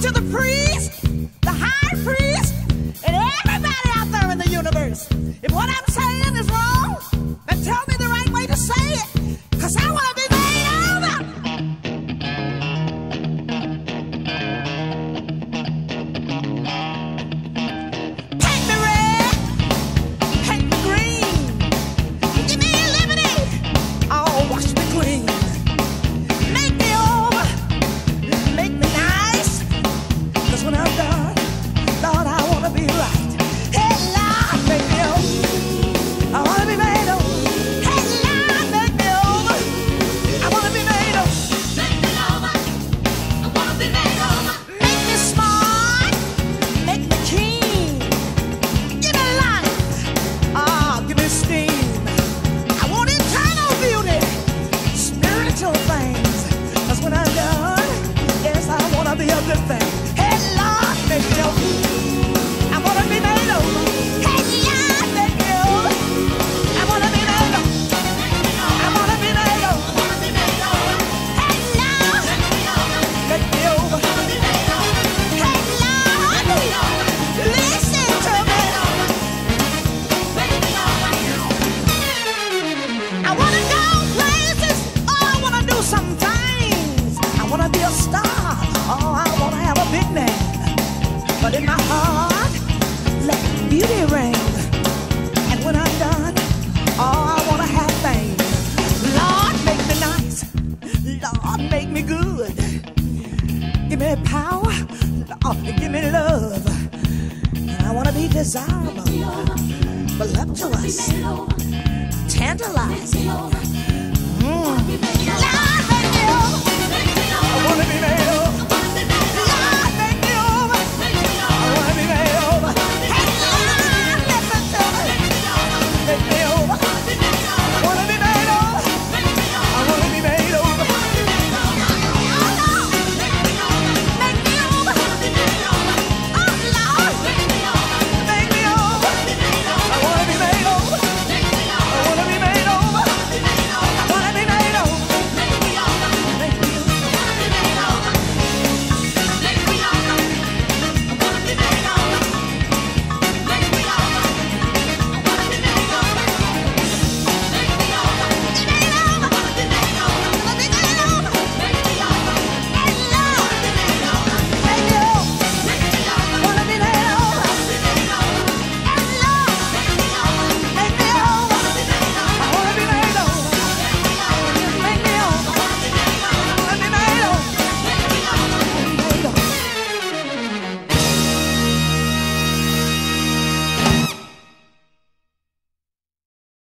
to the priest, the high priest, and everybody out there in the universe. If what I'm saying Oh, give me love. And I want to be desirable, voluptuous, tantalizing. Mm.